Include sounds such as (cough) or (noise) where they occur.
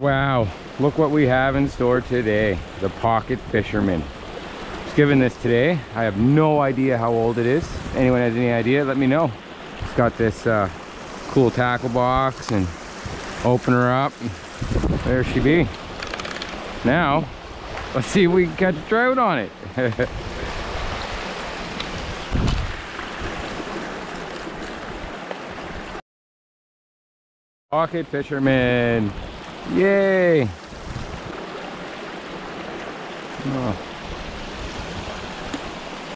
Wow, look what we have in store today. The Pocket Fisherman. I was given this today. I have no idea how old it is. Anyone has any idea, let me know. It's got this uh, cool tackle box and open her up. There she be. Now, let's see if we can catch trout on it. (laughs) Pocket Fisherman. Yay! Oh.